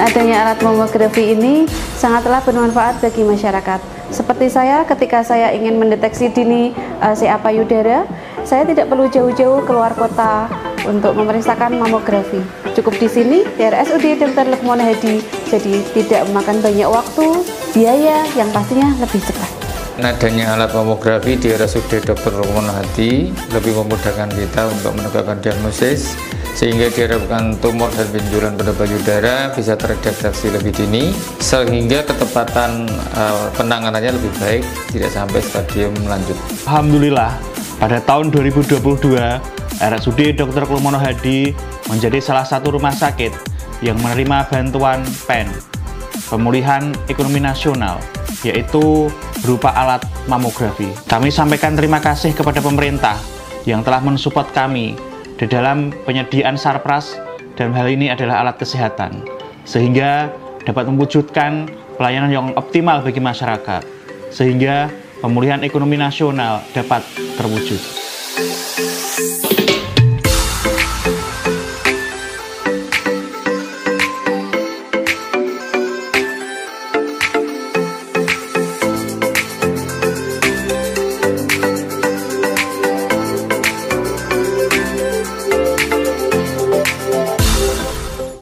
adanya alat mamografi ini sangatlah bermanfaat bagi masyarakat. Seperti saya, ketika saya ingin mendeteksi dini uh, CA payudara, saya tidak perlu jauh-jauh keluar kota untuk memeriksakan mamografi. Cukup di sini, di RSUD Dr. Lukmono Hadi, jadi tidak memakan banyak waktu, biaya yang pastinya lebih cepat. Adanya alat mamografi di RSUD Dr. Lukmono Hadi lebih memudahkan kita untuk menegakkan diagnosis sehingga diharapkan tumor dan benjolan pada payudara bisa terdeteksi lebih dini sehingga ketepatan uh, penanganannya lebih baik tidak sampai stadium lanjut. Alhamdulillah pada tahun 2022 RSUD Dr. Klumono Hadi menjadi salah satu rumah sakit yang menerima bantuan PEN pemulihan ekonomi nasional yaitu berupa alat mamografi. Kami sampaikan terima kasih kepada pemerintah yang telah mensupport kami di dalam penyediaan sarpras dan hal ini adalah alat kesehatan sehingga dapat mewujudkan pelayanan yang optimal bagi masyarakat sehingga pemulihan ekonomi nasional dapat terwujud.